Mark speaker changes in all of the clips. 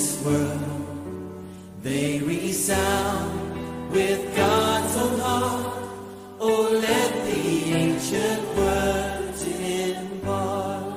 Speaker 1: this world. They resound with God's own heart. Oh, let the ancient words impart.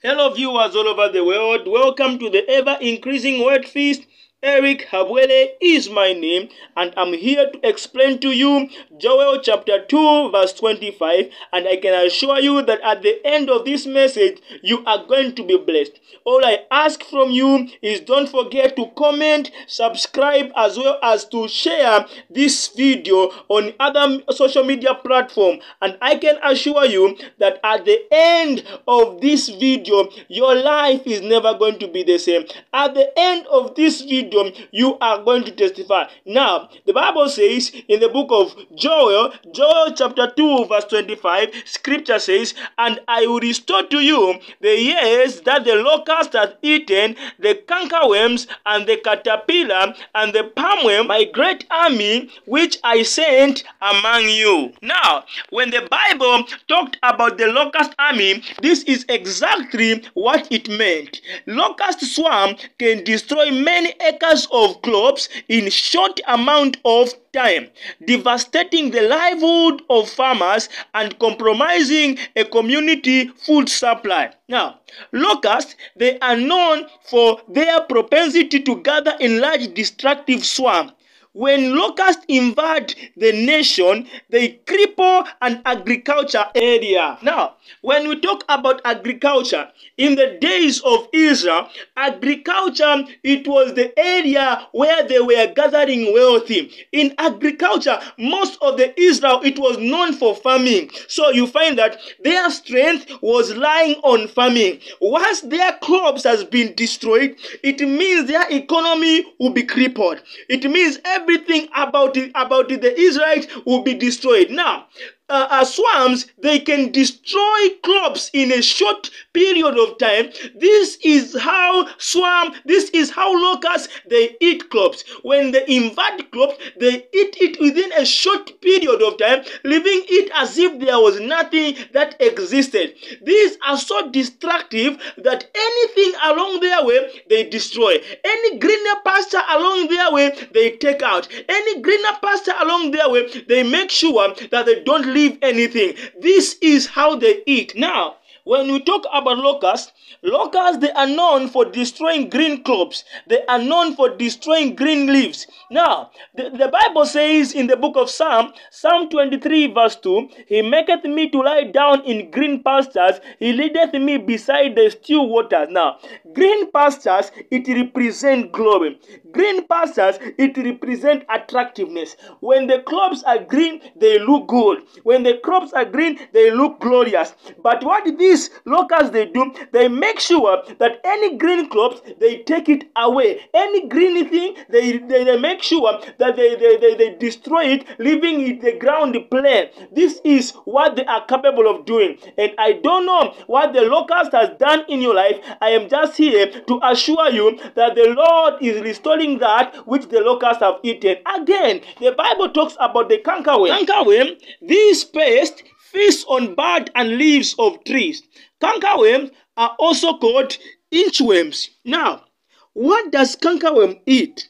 Speaker 2: Hello, viewers all over the world. Welcome to the ever increasing word feast. Erick Habuwele is my name, and I'm here to explain to you Joel chapter 2, verse 25. And I can assure you that at the end of this message, you are going to be blessed. All I ask from you is don't forget to comment, subscribe, as well as to share this video on other social media platform. And I can assure you that at the end of this video, your life is never going to be the same. At the end of this video, you are going to testify. Now, the Bible says in the book of Joel, Joel chapter 2, verse 25, scripture says, And I will restore to you the years that the locust hath eaten, the cankerworms, and the caterpillar, and the palmerworm, my great army, which I sent among you. Now, when the Bible talked about the locust army, this is exactly what it meant. Locust swarm can destroy many acres of crops in short amount of time, devastating the livelihood of farmers and compromising a community food supply. Now, locusts, they are known for their propensity to gather in large destructive swarms. When locusts invade the nation, they cripple an agriculture area. Now, when we talk about agriculture, in the days of Israel, agriculture it was the area where they were gathering wealthy. In agriculture, most of the Israel it was known for farming. So you find that their strength was lying on farming. Once their crops has been destroyed, it means their economy will be crippled. It means everything about it, about it, the Israelites will be destroyed. Now, uh, swarms they can destroy crops in a short period of time this is how swarm this is how locusts they eat crops when they invade crops they eat it within a short period of time leaving it as if there was nothing that existed these are so destructive that anything along their way they destroy any greener pasture along their way they take out any greener pasture along their way they make sure that they don't leave anything. This is how they eat. Now, when we talk about locusts, locusts they are known for destroying green crops. They are known for destroying green leaves. Now, the, the Bible says in the book of Psalm, Psalm 23, verse 2, He maketh me to lie down in green pastures, He leadeth me beside the still waters. Now, green pastures, it represents glory. Green pastures, it represents attractiveness. When the crops are green, they look good. When the crops are green, they look glorious. But what these locusts they do, they make sure that any green crops, they take it away. Any green thing, they, they, they make sure that they, they, they, they destroy it, leaving it the ground plain. This is what they are capable of doing. And I don't know what the locust has done in your life. I am just here to assure you that the Lord is restoring that which the locusts have eaten. Again, the Bible talks about the cankerworm. Cankerworm, this pest feasts on bud and leaves of trees. Cankerworms are also called inchworms. Now, what does cankerworm eat?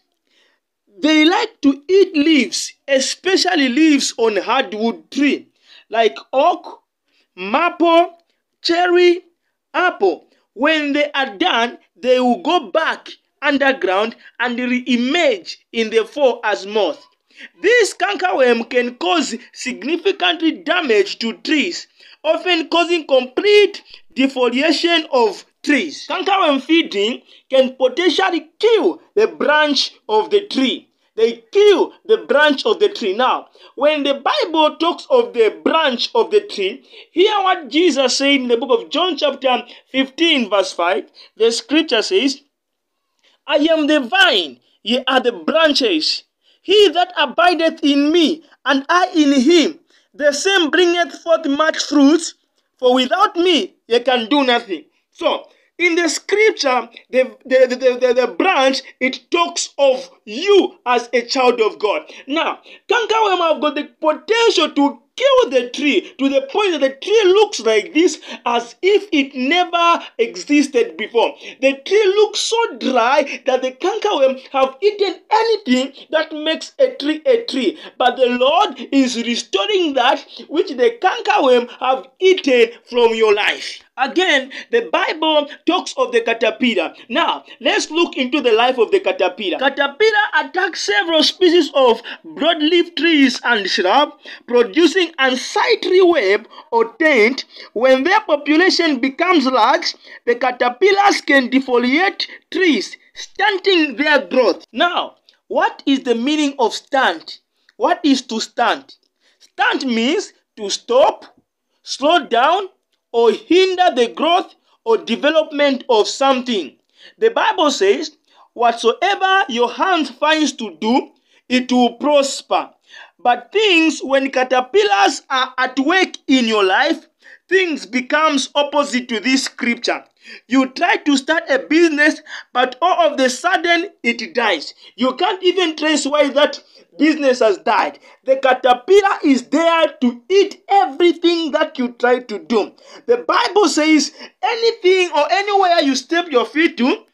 Speaker 2: They like to eat leaves, especially leaves on hardwood tree like oak, maple, cherry, apple. When they are done, they will go back underground and re-emerge in the fall as moth. This cankerworm can cause significant damage to trees, often causing complete defoliation of trees. Cankerworm feeding can potentially kill the branch of the tree. they kill the branch of the tree. Now, when the Bible talks of the branch of the tree, hear what Jesus said in the book of John, chapter 15, verse 5. The scripture says, I am the vine, ye are the branches. He that abideth in me, and I in him, the same bringeth forth much fruit, for without me ye can do nothing. So, in the scripture, the, the, the, the, branch, it talks of you as a child of God. Now, cankerworm have got the potential to kill the tree to the point that the tree looks like this as if it never existed before. The tree looks so dry that the cankerworm have eaten anything that makes a tree a tree. But the Lord is restoring that which the cankerworm have eaten from your life. Again, the Bible talks of the caterpillar. Now, let's look into the life of the caterpillar. Caterpillar attacks several species of broadleaf trees and shrub, producing unsightly web or tent. When their population becomes large, the caterpillars can defoliate trees, stunting their growth. Now, what is the meaning of stunt? What is to stunt? Stunt means to stop, slow down, or hinder the growth or development of something. The Bible says, Whatsoever your hand finds to do, it will prosper. But things, when caterpillars are at work in your life, things becomes opposite to this scripture. You try to start a business, but all of the sudden it dies. You can't even trace why that business has died. The caterpillar is there to eat everything that you try to do. The Bible says anything or anywhere you step your feet to,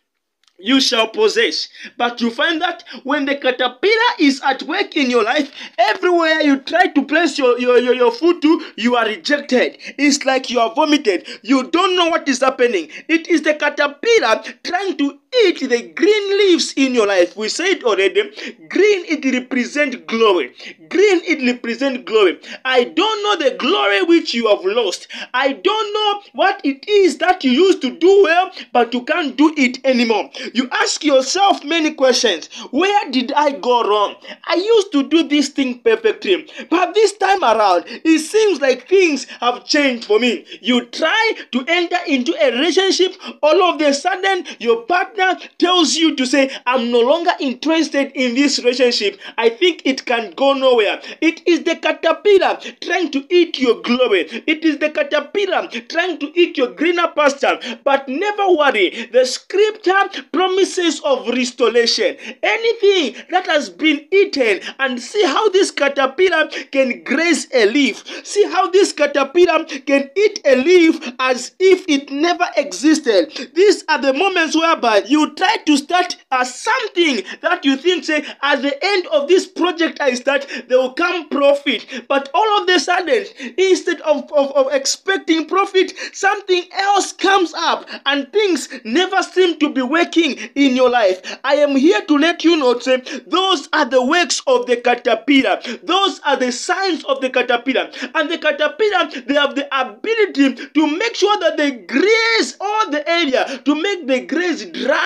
Speaker 2: you shall possess. But you find that when the caterpillar is at work in your life, everywhere you try to place your, your, your, your foot to, you are rejected. It's like you are vomited. You don't know what is happening. It is the caterpillar trying to eat the green leaves in your life. We said already, green it represents glory. Green it represents glory. I don't know the glory which you have lost. I don't know what it is that you used to do well, but you can't do it anymore. You ask yourself many questions. Where did I go wrong? I used to do this thing perfectly, but this time around, it seems like things have changed for me. You try to enter into a relationship, all of a sudden, your partner tells you to say, I'm no longer interested in this relationship. I think it can go nowhere. It is the caterpillar trying to eat your glory, it is the caterpillar trying to eat your greener pasture. But never worry, the scripture promises of restoration. Anything that has been eaten, and see how this caterpillar can graze a leaf. See how this caterpillar can eat a leaf as if it never existed. These are the moments whereby you try to start as something that you think, say, at the end of this project I start, there will come profit. But all of a sudden, instead of, of, of expecting profit, something else comes up and things never seem to be working in your life. I am here to let you know, say, those are the works of the caterpillar. Those are the signs of the caterpillar. And the caterpillar, they have the ability to make sure that they graze all the area, to make the graze dry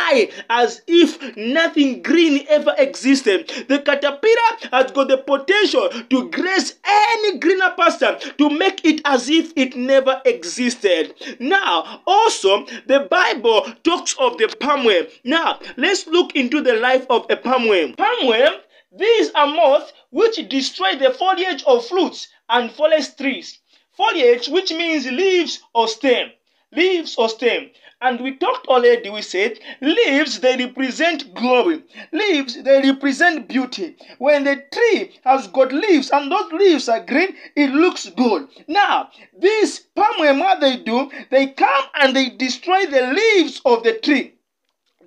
Speaker 2: as if nothing green ever existed. The caterpillar has got the potential to graze any greener pasture to make it as if it never existed. Now, also, the Bible talks of the palmerworm. Now, let's look into the life of a palmerworm. Palmerworm, these are moths which destroy the foliage of fruits and forest trees. Foliage, which means leaves or stem. Leaves or stem. And we talked already, we said leaves they represent glory, leaves they represent beauty. When the tree has got leaves and those leaves are green, it looks good. Now, these palmerworm they do, they come and they destroy the leaves of the tree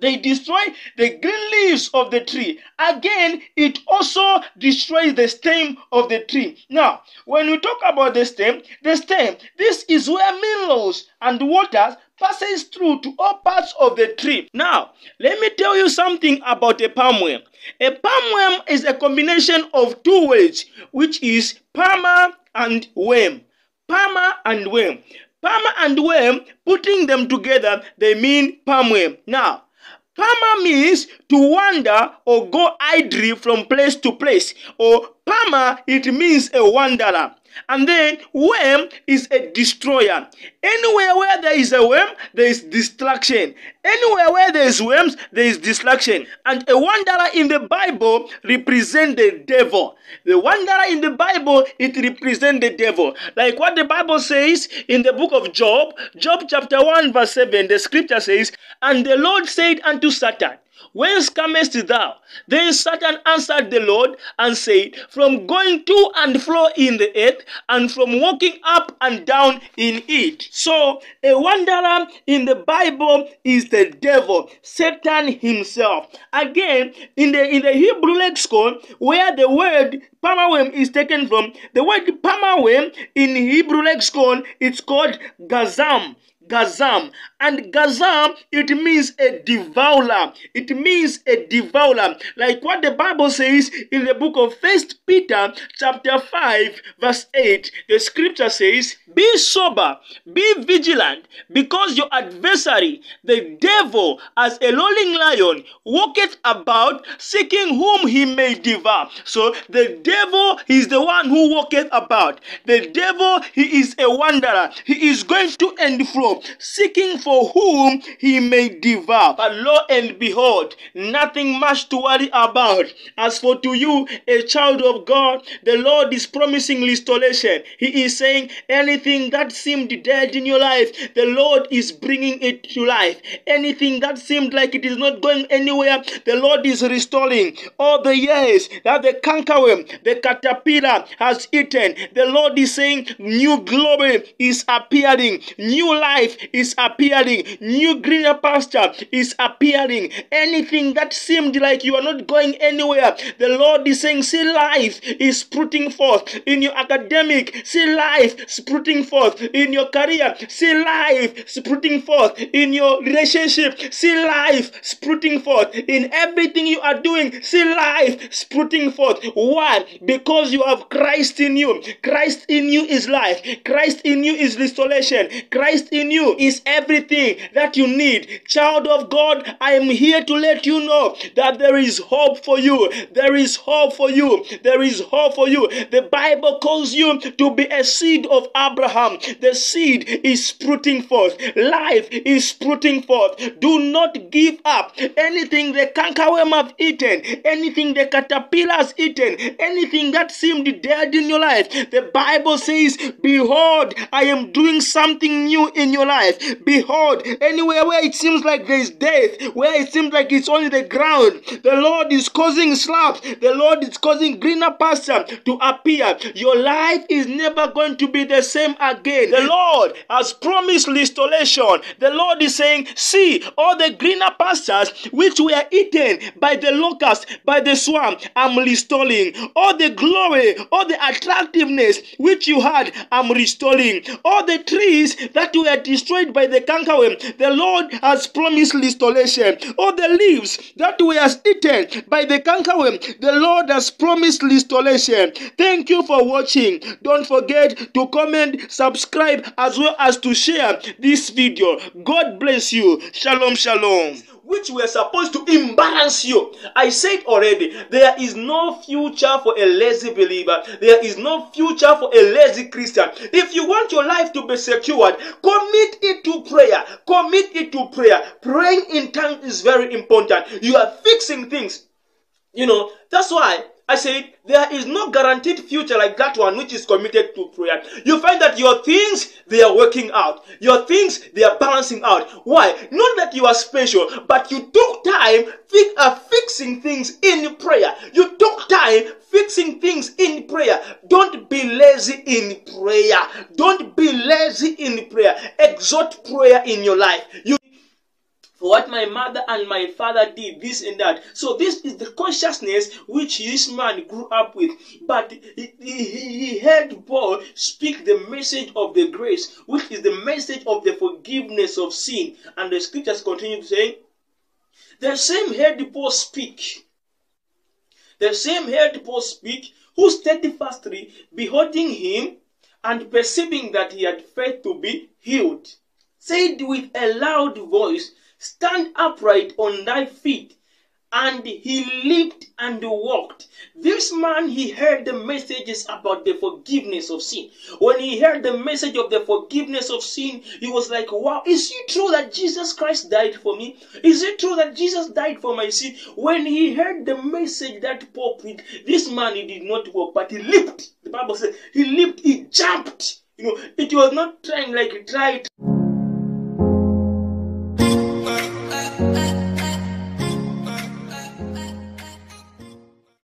Speaker 2: they destroy the green leaves of the tree. Again, it also destroys the stem of the tree. Now, when we talk about the stem, the stem, this is where minerals and waters passes through to all parts of the tree. Now, let me tell you something about a palmerworm. A palmerworm is a combination of two words, which is palmer and worm. Palmer and worm. Palmer and worm, putting them together, they mean palmworm. Now, Palmer means to wander or go idly from place to place. Or Palmer, it means a wanderer. And then worm is a destroyer. Anywhere where there is a worm, there is destruction. Anywhere where there is worms, there is destruction. And a wanderer in the Bible represent the devil. The wanderer in the Bible, it represents the devil. Like what the Bible says in the book of Job, Job chapter 1 verse 7, the scripture says, And the Lord said unto Satan, Whence comest thou? Then Satan answered the Lord and said, From going to and fro in the earth, and from walking up and down in it. So, a wanderer in the Bible is the devil, Satan himself. Again, in the in the Hebrew lexicon, where the word palmerworm is taken from, the word palmerworm in Hebrew lexicon, it's called Gazam. Gazam. And Gazam, it means a devourer. It means a devourer. Like what the Bible says in the book of First Peter, chapter 5, verse 8. The scripture says, Be sober, be vigilant, because your adversary, the devil, as a rolling lion, walketh about, seeking whom he may devour. So the devil is the one who walketh about. The devil, he is a wanderer. He is going to and fro, seeking for whom he may devour. But lo and behold, nothing much to worry about. As for to you, a child of God, the Lord is promising restoration. He is saying anything that seemed dead in your life, the Lord is bringing it to life. Anything that seemed like it is not going anywhere, the Lord is restoring. All the years that the cankerworm, the caterpillar has eaten, the Lord is saying new glory is appearing, new life is appearing, new greener pasture is appearing. Anything that seemed like you are not going anywhere, the Lord is saying, see life is sprouting forth in your academic, see life sprouting forth in your career, see life sprouting forth in your relationship, see life sprouting forth in everything you are doing, see life sprouting forth. Why? Because you have Christ in you. Christ in you is life. Christ in you is restoration. Christ in you is everything that you need. Child of God, I am here to let you know that there is hope for you. There is hope for you. There is hope for you. The Bible calls you to be a seed of Abraham. The seed is sprouting forth. Life is sprouting forth. Do not give up. Anything the cankerworm have eaten, anything the caterpillar has eaten, anything that seemed dead in your life, the Bible says, Behold, I am doing something new in your life. Behold, anywhere where it seems like there is death, where it seems like it's only the ground, the Lord is causing slabs, the Lord is causing greener pasture to appear. Your life is never going to be the same again. The Lord has promised restoration. The Lord is saying, See, all the greener pastures which were eaten by the locust, by the swarm, I'm restoring. All the glory, all the attractiveness which you had, I'm restoring. All the trees that were destroyed by the cankerworm, the Lord has promised restoration. All the leaves that were eaten by the cankerworm, the Lord has promised restoration. Thank you for watching. Don't forget to comment, subscribe, as well as to share this video. God bless you. Shalom, shalom which were supposed to imbalance you. I said already, there is no future for a lazy believer. There is no future for a lazy Christian. If you want your life to be secured, commit it to prayer. Commit it to prayer. Praying in tongues is very important. You are fixing things. You know, that's why I said there is no guaranteed future like that one which is committed to prayer. You find that your things they are working out. Your things they are balancing out. Why? Not that you are special, but you took time uh, fixing things in prayer. You took time fixing things in prayer. Don't be lazy in prayer. Don't be lazy in prayer. Exhort prayer in your life. You for what my mother and my father did, this and that. So this is the consciousness which this man grew up with. But he, he, he heard Paul speak the message of the grace, which is the message of the forgiveness of sin. And the scriptures continue to say, the same heard Paul speak. The same heard Paul speak, who steadfastly beholding him and perceiving that he had faith to be healed, said with a loud voice, stand upright on thy feet. And he leaped and walked. This man, he heard the messages about the forgiveness of sin. When he heard the message of the forgiveness of sin, he was like, Wow, is it true that Jesus Christ died for me? Is it true that Jesus died for my sin? When he heard the message that Paul preached, this man, he did not walk, but he leaped. The Bible says he leaped, he jumped. You know, it was not trying like try.